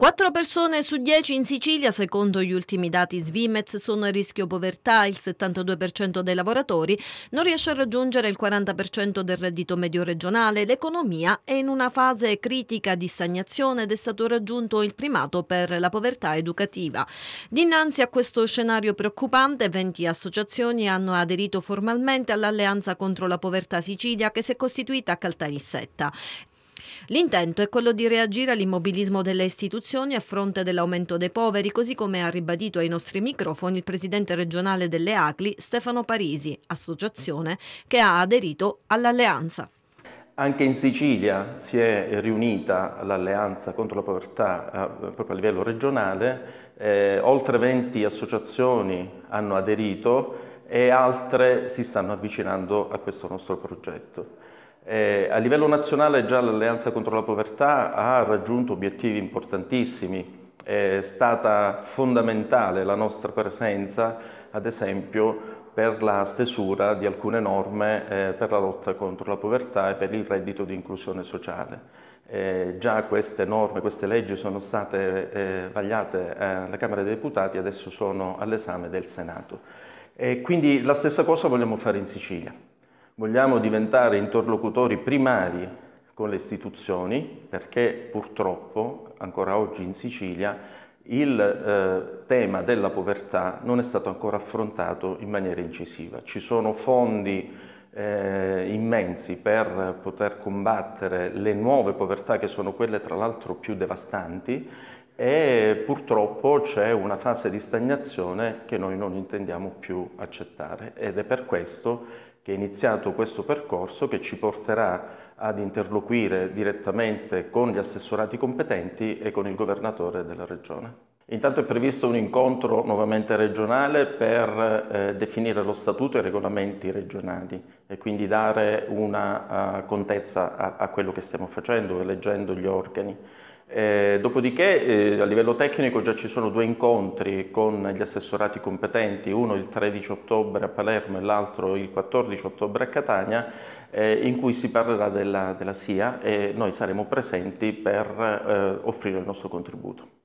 4 persone su 10 in Sicilia, secondo gli ultimi dati Svimez, sono a rischio povertà. Il 72% dei lavoratori non riesce a raggiungere il 40% del reddito medio regionale. L'economia è in una fase critica di stagnazione ed è stato raggiunto il primato per la povertà educativa. Dinanzi a questo scenario preoccupante, 20 associazioni hanno aderito formalmente all'Alleanza contro la povertà Sicilia che si è costituita a Caltanissetta. L'intento è quello di reagire all'immobilismo delle istituzioni a fronte dell'aumento dei poveri, così come ha ribadito ai nostri microfoni il presidente regionale delle ACLI, Stefano Parisi, associazione che ha aderito all'alleanza. Anche in Sicilia si è riunita l'alleanza contro la povertà eh, proprio a livello regionale, eh, oltre 20 associazioni hanno aderito e altre si stanno avvicinando a questo nostro progetto. Eh, a livello nazionale già l'Alleanza contro la povertà ha raggiunto obiettivi importantissimi, è stata fondamentale la nostra presenza, ad esempio, per la stesura di alcune norme eh, per la lotta contro la povertà e per il reddito di inclusione sociale. Eh, già queste norme, queste leggi sono state eh, vagliate alla Camera dei Deputati e adesso sono all'esame del Senato. Quindi la stessa cosa vogliamo fare in Sicilia. Vogliamo diventare interlocutori primari con le istituzioni perché purtroppo ancora oggi in Sicilia il eh, tema della povertà non è stato ancora affrontato in maniera incisiva. Ci sono fondi eh, immensi per poter combattere le nuove povertà che sono quelle tra l'altro più devastanti e purtroppo c'è una fase di stagnazione che noi non intendiamo più accettare ed è per questo che è iniziato questo percorso che ci porterà ad interloquire direttamente con gli assessorati competenti e con il governatore della regione. Intanto è previsto un incontro nuovamente regionale per eh, definire lo statuto e i regolamenti regionali e quindi dare una uh, contezza a, a quello che stiamo facendo, eleggendo gli organi. Eh, dopodiché eh, a livello tecnico già ci sono due incontri con gli assessorati competenti, uno il 13 ottobre a Palermo e l'altro il 14 ottobre a Catania, eh, in cui si parlerà della, della SIA e noi saremo presenti per eh, offrire il nostro contributo.